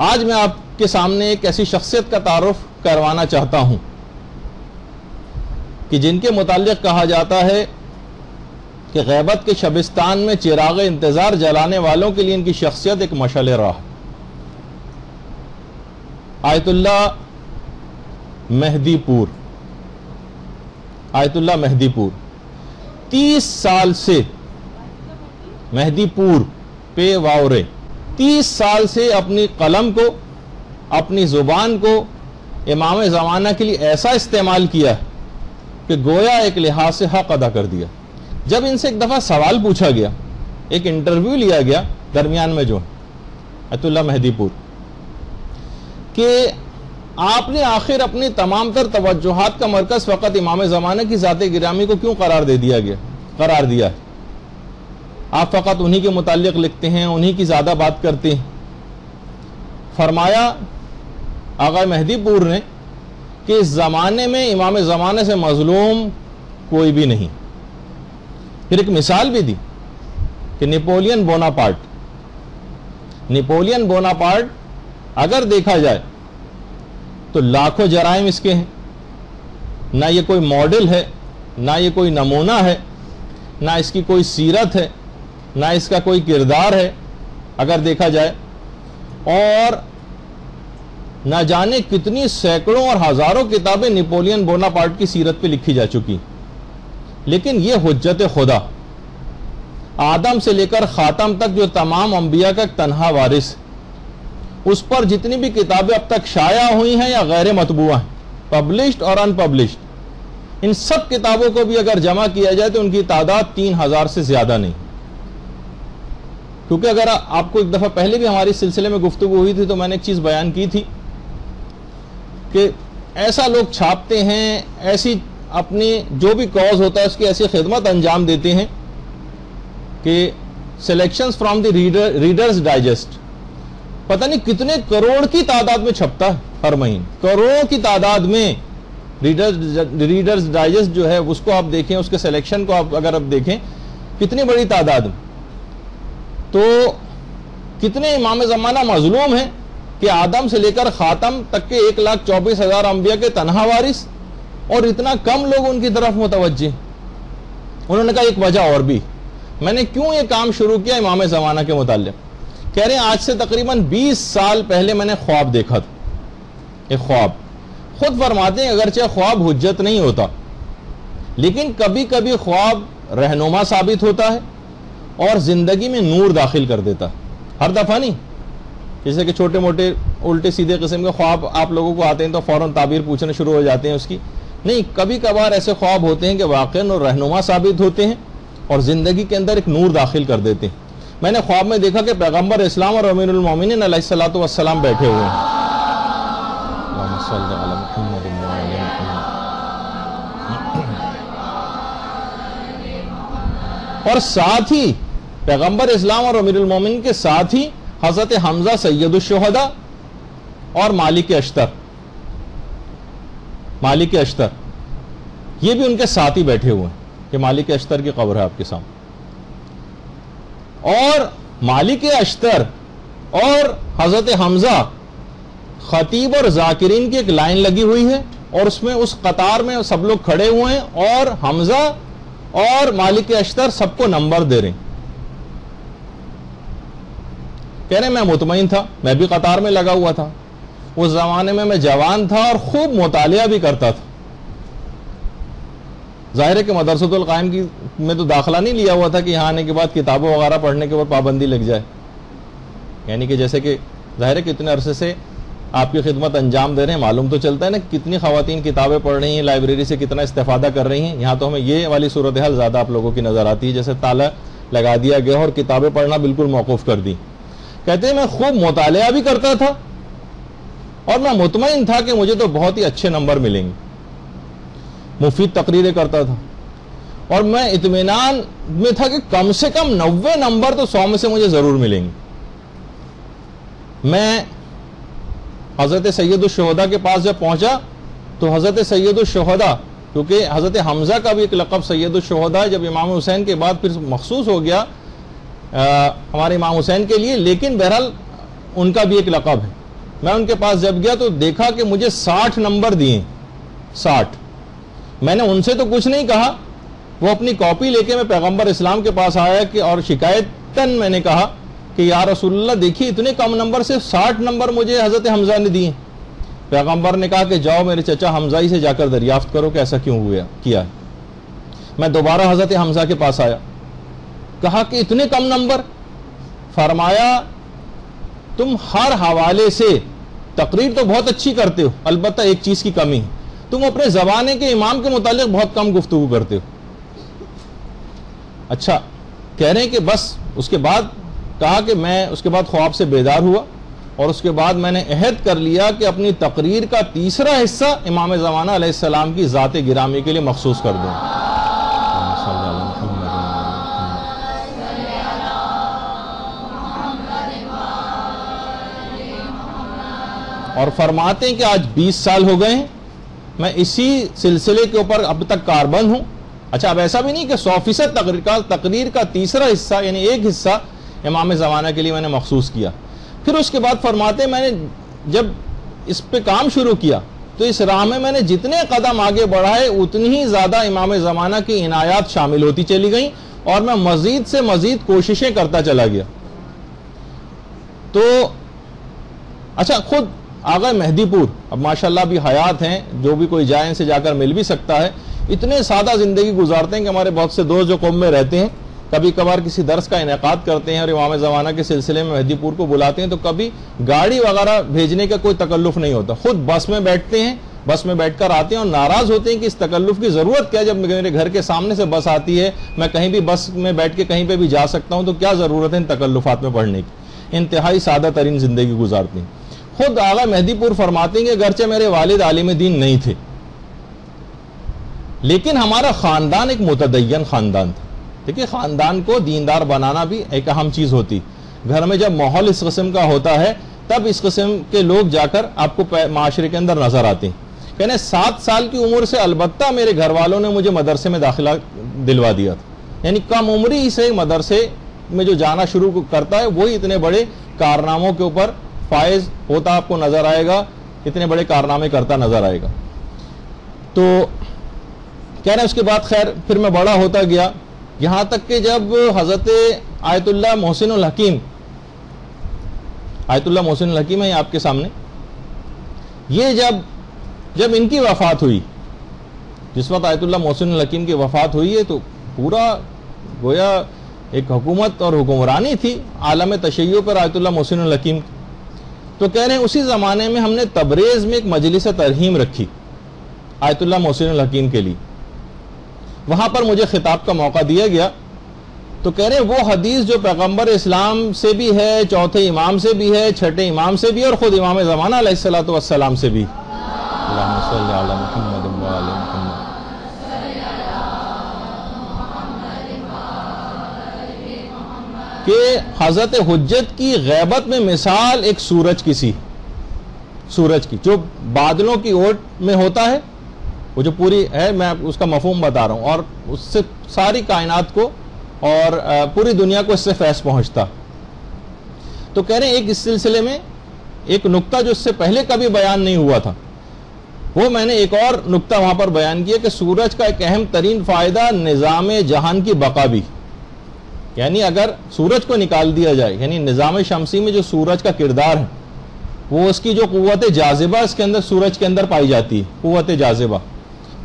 आज मैं आपके सामने एक ऐसी शख्सियत का तारुफ करवाना चाहता हूँ कि जिनके मुतालिक कहा जाता है कि गैबत के शबिस्तान में चिराग इंतज़ार जलाने वालों के लिए इनकी शख्सियत एक मशल राह। Ayatollah Mehdipur Ayatollah Mehdipur. तीस साल से मेहदीपुर पे वावरे। तीस साल से अपनी कलम को, अपनी ज़ुबान को इमाम ज़माना के लिए ऐसा इस्तेमाल किया कि गोया एक लिहाज से हक अदा कर दिया। जब इनसे एक दफ़ा सवाल पूछा गया, एक इंटरव्यू लिया गया दरमियान में जो, अतुल्ला मेहदीपुर, कि आपने आखिर अपनी तमाम तर तवज्जोहात का मरकज़ फ़कत इमाम ज़माना की ज़ात गिरामी को क्यों करार दे दिया गया, करार दिया है? आप फ़कत उन्हीं के मुतालिक लिखते हैं, उन्हीं की ज़्यादा बात करते हैं। फरमाया आगा मेहदीपुर ने कि इस ज़माने में, इमाम ज़माने से मजलूम कोई भी नहीं। फिर एक मिसाल भी दी कि नेपोलियन बोनापार्ट नेपोलियन बोनापार्ट अगर देखा जाए तो लाखों जराइम इसके हैं। ना ये कोई मॉडल है, ना ये कोई नमूना है, ना इसकी कोई सीरत है ना इसका कोई किरदार है, अगर देखा जाए, और ना जाने कितनी सैकड़ों और हज़ारों किताबें नेपोलियन बोनापार्ट की सीरत पे लिखी जा चुकी। लेकिन ये हुज्जत खुदा। आदम से लेकर खातम तक जो तमाम अंबिया का तनहा वारिस, उस पर जितनी भी किताबें अब तक शाया हुई हैं या गैर मतबुआ हैं, पब्लिश्ड और अनपब्लिश्ड, इन सब किताबों को भी अगर जमा किया जाए तो उनकी तादाद तीन हज़ार से ज़्यादा नहीं। क्योंकि अगर आपको एक दफ़ा पहले भी हमारे सिलसिले में गुफ्तु हुई थी तो मैंने एक चीज़ बयान की थी कि ऐसा लोग छापते हैं, ऐसी अपनी जो भी कॉज होता है, उसकी ऐसी खिदमत अंजाम देते हैं कि selection from the reader Reader's Digest पता नहीं कितने करोड़ की तादाद में छपता है हर महीने। करोड़ों की तादाद में रीडर्स रीडर्स डाइजेस्ट जो है, उसको आप देखें, उसके सिलेक्शन को आप अगर आप देखें, कितनी बड़ी तादाद में? तो कितने इमाम जमाना मजलूम है कि आदम से लेकर खातम तक के एक लाख चौबीस हज़ार अम्बिया के तनहा वारिस और इतना कम लोग उनकी तरफ़ मुतवजे उन्होंने कहा, एक वजह और भी। मैंने क्यों ये काम शुरू किया इमाम जमाना के मुतालिक? कह रहे हैं, आज से तकरीबन 20 साल पहले मैंने ख्वाब देखा था। एक ख्वाब। खुद फरमाते हैं, अगरचे ख्वाब हुज्जत नहीं होता। लेकिन कभी कभी ख्वाब रहनुमा साबित होता है। और ज़िंदगी में नूर दाखिल कर देता। हर दफ़ा नहीं। जैसे कि छोटे मोटे उल्टे सीधे किस्म के ख्वाब आप लोगों को आते हैं तो फ़ौरन ताबीर पूछने शुरू हो जाते हैं उसकी। नहीं कभी कभार ऐसे ख्वाब होते हैं कि वाकई और रहनुमा साबित होते हैं और ज़िंदगी के अंदर एक नूर दाखिल कर देते हैं। मैंने ख्वाब में देखा कि पैगंबर इस्लाम और अमीरमिन सलाम बैठे हुए हैं। और साथ ही पैगंबर इस्लाम और अमीरमिन के साथ ही हज़रत हमजा सैदुलशहदा और मालिक अश्तर मालिक अश्तर, ये भी उनके साथ ही बैठे हुए हैं कि मालिक अश्तर की खबर है आपके सामने। और मालिक अश्तर और हज़रत हमजा खतीब और जाकिरीन की एक लाइन लगी हुई है और उसमें उस कतार में सब लोग खड़े हुए हैं और हमजा और मालिक अश्तर सबको नंबर दे रहे कह रहे मैं मुतमिन था, मैं भी कतार में लगा हुआ था। उस जमाने में मैं जवान था और खूब मुतालिया भी करता था। ज़ाहिर है कि मदरसतुल कायम की में तो दाखिला नहीं लिया हुआ था कि यहाँ आने के बाद किताबों वगैरह पढ़ने के ऊपर पाबंदी लग जाए। यानी कि जैसे कि ज़ाहिर है कि इतने अरसे से आपकी खिदमत अंजाम दे रहे हैं, मालूम तो चलता है ना कितनी खातन किताबें पढ़ रही हैं, लाइब्रेरी से कितना इस्तेफादा कर रही हैं। यहाँ तो हमें ये वाली सूरत हाल ज़्यादा आप लोगों की नज़र आती है, जैसे ताला लगा दिया गया और किताबें पढ़ना बिल्कुल मौकूफ़ कर दी। कहते हैं, मैं खूब मुताल भी करता था और मैं मुतमिन था कि मुझे तो बहुत ही अच्छे नंबर मिलेंगे। मुफीद तकरीरें करता था और मैं इतमान में था कि कम से कम नब्बे नंबर तो सौ में से मुझे ज़रूर मिलेंगे। मैं हज़रत सैदुलशहदा के पास जब पहुँचा तो हज़रत सैदुलशहदा क्योंकि हज़रत हमज़ा का भी एक लकब सैदुलशहदा जब इमाम हुसैन के बाद फिर मखसूस हो गया हमारे इमाम हुसैन के लिए, लेकिन बहरहाल उनका भी एक लकब है। मैं उनके पास जब गया तो देखा कि मुझे साठ नंबर दिए। साठ। मैंने उनसे तो कुछ नहीं कहा। वो अपनी कॉपी लेके मैं पैगंबर इस्लाम के पास आया कि, और शिकायतन मैंने कहा कि, या रसूलुल्लाह, देखिए, इतने कम नंबर से साठ नंबर मुझे हज़रत हमजा ने दिए। पैगंबर ने कहा कि, जाओ मेरे चचा हमजाई से जाकर दरियाफ्त करो कि ऐसा क्यों हुआ, किया मैं दोबारा हज़रत हमजा के पास आया। कहा कि इतने कम नंबर। फरमाया, तुम हर हवाले से तकरीर तो बहुत अच्छी करते हो, अलबत्त एक चीज़ की कमी है। तुम अपने जमाने के इमाम के मुतालिक बहुत कम गुफ्तु करते हो। अच्छा कह रहे हैं कि बस, उसके बाद कहा कि मैं, उसके बाद ख्वाब से बेदार हुआ और उसके बाद मैंने अहद कर लिया कि अपनी तकरीर का तीसरा हिस्सा इमाम जमाना की ज़ात गिरामी के लिए मखसूस कर दूँ। और फरमाते हैं कि आज 20 साल हो गए हैं। मैं इसी सिलसिले के ऊपर अब तक कारबंद हूँ। अच्छा अब ऐसा भी नहीं कि सौ फ़ीसद तकरीर का तकरीर का तीसरा हिस्सा, यानी एक हिस्सा इमाम ज़माना के लिए मैंने मखसूस किया। फिर उसके बाद फरमाते मैंने जब इस पर काम शुरू किया तो इस राह में मैंने जितने कदम आगे बढ़ाए, उतनी ही ज़्यादा इमाम ज़माना की इनायात शामिल होती चली गई और मैं मजीद से मजीद कोशिशें करता चला गया। तो अच्छा खुद आगा मेहदीपुर। अब माशाल्लाह भी हयात हैं, जो भी कोई जाए, इनसे जाकर मिल भी सकता है। इतने सादा ज़िंदगी गुजारते हैं कि हमारे बहुत से दोस्त जो कौम में रहते हैं कभी कभार किसी दर्स का इनका करते हैं और इमाम ज़माना के सिलसिले में मेहदीपुर को बुलाते हैं तो कभी गाड़ी वगैरह भेजने का कोई तकल्लुफ़ नहीं होता। खुद बस में बैठते हैं, बस में बैठकर आते हैं और नाराज़ होते हैं कि इस तकल्लुफ़ की ज़रूरत क्या जब मेरे घर के सामने से बस आती है, मैं कहीं भी बस में बैठ के कहीं पर भी जा सकता हूँ तो क्या ज़रूरत है इन तकल्लुफ़ात में पढ़ने की? इंतहाई सादा तरीन ज़िंदगी गुजारती हैं। खुद आगा मेहदीपुर फरमाते हैं कि अगरचे मेरे वालिद आलिम दीन नहीं थे। लेकिन हमारा ख़ानदान एक मुतदयन ख़ानदान था। देखिए, ख़ानदान को दीनदार बनाना भी एक अहम चीज़ होती। घर में जब माहौल इस किस्म का होता है, तब इस किस्म के लोग जाकर आपको माशरे के अंदर नज़र आते हैं। कहने, सात साल की उम्र से अलबत्ता मेरे घर वालों ने मुझे मदरसे में दाखिला दिलवा दिया था। यानी कम उम्र ही से मदरसे में जो जाना शुरू करता है वही इतने बड़े कारनामों के ऊपर फायज होता आपको नज़र आएगा, इतने बड़े कारनामे करता नज़र आएगा। तो कह रहे हैं उसके बाद खैर फिर मैं बड़ा होता गया। यहाँ तक कि जब हज़रत Ayatollah Mohsin Hakim Ayatollah Mohsin Hakim है आपके सामने। ये जब जब इनकी वफात हुई, जिस वक्त आयतुल्ला मोहसिन हकीम की वफात हुई है तो पूरा गोया एक हुकूमत और हुक्मरानी थी, आलम तशैयों पर आयतुल्ला मोहसिन हकीम तो कह रहे हैं, उसी ज़माने में हमने तबरेज़ में एक मजलिस तरहीम रखी आयतुल्ला मोहसिन हकीम के लिए। वहाँ पर मुझे खिताब का मौका दिया गया। तो कह रहे हैं, वो हदीस जो पैगंबर इस्लाम से भी है, चौथे इमाम से भी है, छठे इमाम से भी और ख़ुद इमाम ज़माना सलाम से भी कि हज़रत हजत की गैबत में मिसाल एक सूरज की सी, सूरज की, जो बादलों की ओट में होता है, वो जो पूरी है, मैं उसका मफहम बता रहा हूँ, और उससे सारी कायनात को और पूरी दुनिया को इससे फैस पहुँचता। तो कह रहे हैं, एक इस सिलसिले में एक नुक्ता जो इससे पहले कभी बयान नहीं हुआ था, वो मैंने एक और नुक्ता वहाँ पर बयान किया कि सूरज का एक अहम तरीन फ़ायदा निज़ाम जहान की बका भी। यानी अगर सूरज को निकाल दिया जाए, यानी निज़ाम शमसी में जो सूरज का किरदार है, वो उसकी जो कुत जाजिबा इसके अंदर सूरज के अंदर पाई जाती है कुत जाजिबा।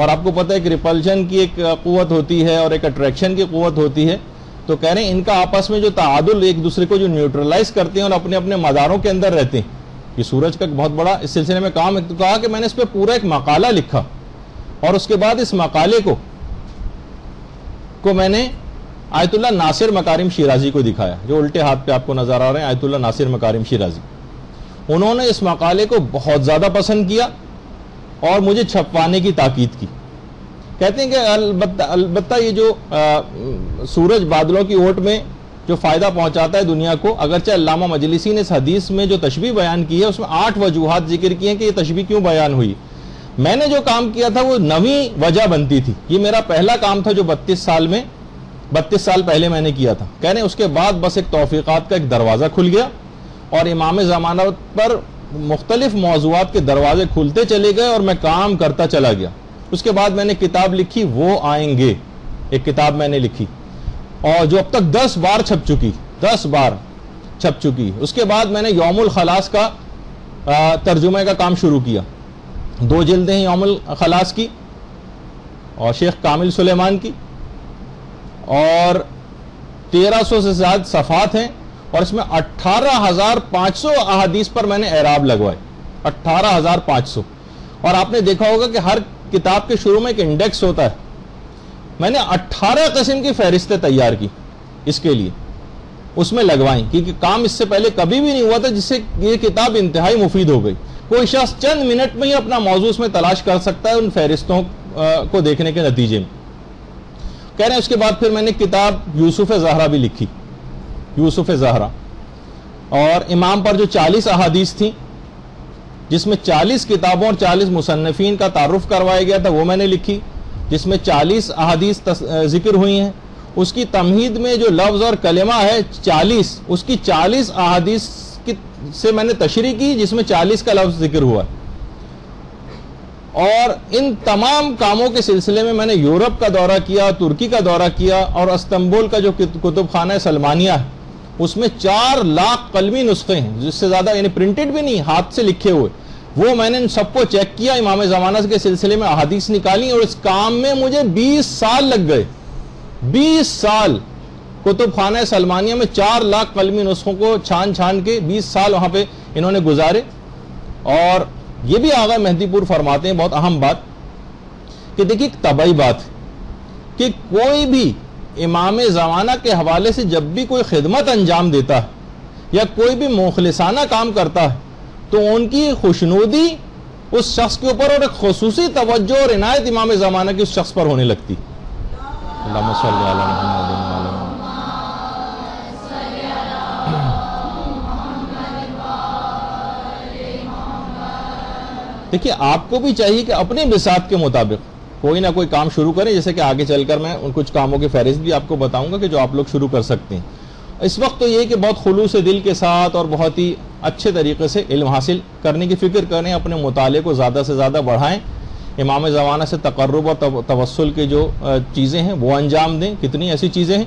और आपको पता है कि रिपल्शन की एक कुत होती है और एक अट्रैक्शन की कुत होती है। तो कह रहे हैं, इनका आपस में जो तादुल एक दूसरे को जो न्यूट्रलाइज करते हैं और अपने अपने मदारों के अंदर रहते हैं। ये सूरज का बहुत बड़ा इस सिलसिले में काम है। तो कहा कि मैंने इस पर पूरा एक मकाला लिखा और उसके बाद इस मकाले को को मैंने आयतुल्ला नासिर मकारिम शिराजी को दिखाया जो उल्टे हाथ पे आपको नज़र आ रहे हैं आयतुल्ला नासिर मकारिम शिराजी। उन्होंने इस मकाले को बहुत ज़्यादा पसंद किया और मुझे छपवाने की ताकीद की। कहते हैं कि अलबत्ता ये जो आ, सूरज बादलों की ओट में जो फ़ायदा पहुंचाता है दुनिया को अगरचे अल्लामा मजलिसी ने इस हदीस में जो तशबी बयान की है उसमें आठ वजूहत ज़िक्र किए हैं कि ये तशबी क्यों बयान हुई। मैंने जो काम किया था वो नवी वजह बनती थी। ये मेरा पहला काम था जो बत्तीस साल में बत्तीस साल पहले मैंने किया था। कहने उसके बाद बस एक तोफ़ीक़ात का एक दरवाज़ा खुल गया और इमाम ज़माना पर मुख्तलिफ़ मौजूद के दरवाजे खुलते चले गए और मैं काम करता चला गया। उसके बाद मैंने किताब लिखी, वो आएँगे। एक किताब मैंने लिखी और जो अब तक दस बार छप चुकी, दस बार छप चुकी। उसके बाद मैंने योमुल खलास का तर्जुमे का काम शुरू किया। दो जिल्दें हैं योमुल खलास की और शेख कामिल सुलेमान की। और तेरह सौ से ज़्यादा सफ़ात हैं और इसमें अट्ठारह हज़ार पाँच सौ अहादीस पर मैंने एराब लगवाए। अट्ठारह हज़ार पाँच सौ। और आपने देखा होगा कि हर किताब के शुरू में एक इंडेक्स होता है। मैंने 18 किस्म की फहरिस्तें तैयार की इसके लिए। उसमें लगवाई, क्योंकि काम इससे पहले कभी भी नहीं हुआ था जिससे ये किताब इंतहाई मुफीद हो गई। कोई शख्स चंद मिनट में ही अपना मौजूद में तलाश कर सकता है उन फहरिस्तों को देखने के नतीजे में। कह रहे हैं, उसके बाद फिर मैंने किताब यूसुफ जहरा भी लिखी। यूसुफ जहरा। और इमाम पर जो 40 अहादीस थी, जिसमें 40 किताबों और 40 मुसन्फिन का तारुफ करवाया गया था, वो मैंने लिखी, जिसमें 40 अहादीस ज़िक्र हुई हैं। उसकी तमहीद में जो लफ्ज़ और कलेमा है 40 उसकी 40 अहादीस की से मैंने तशरी की, जिसमें 40 का लफ्ज़ ज़िक्र हुआ। और इन तमाम कामों के सिलसिले में मैंने यूरोप का दौरा किया, तुर्की का दौरा किया और अस्तंबुल का जो कुतुब खाना है, सलमानिया है, उसमें चार लाख कलमी नुस्खे हैं, जिससे ज़्यादा यानी प्रिंटेड भी नहीं, हाथ से लिखे हुए। वो मैंने इन सबको चेक किया, इमाम जमाना के सिलसिले में अहादीस निकाली और इस काम में मुझे 20 साल लग गए। 20 साल कुतुब खाना सलमानिया में चार लाख कलमी नुस्खों को छान छान के 20 साल वहाँ पर इन्होंने गुजारे और ये भी आगा मेहदीपुर फरमाते हैं, बहुत अहम बात, कि देखिए, तबाही बात कि कोई भी इमाम ज़माना के हवाले से जब भी कोई खिदमत अंजाम देता है, या कोई भी मुखलिसाना काम करता है तो उनकी खुशनुदी उस शख्स के ऊपर और एक खसूसी तवज्जो और इनायत इमाम ज़माना की उस शख्स पर होने लगती। देखिए, आपको भी चाहिए कि अपने बिसात के मुताबिक कोई ना कोई काम शुरू करें, जैसे कि आगे चलकर मैं उन कुछ कामों की फहरिस्त भी आपको बताऊँगा कि जो आप लोग शुरू कर सकते हैं। इस वक्त तो ये कि बहुत खलूस दिल के साथ और बहुत ही अच्छे तरीके से इल्म हासिल करने की फ़िक्र करें, अपने मुताले को ज़्यादा से ज़्यादा बढ़ाएँ। इमाम ज़माना से तकर्रब और तवसल की जो चीज़ें हैं, वो अंजाम दें। कितनी ऐसी चीज़ें हैं?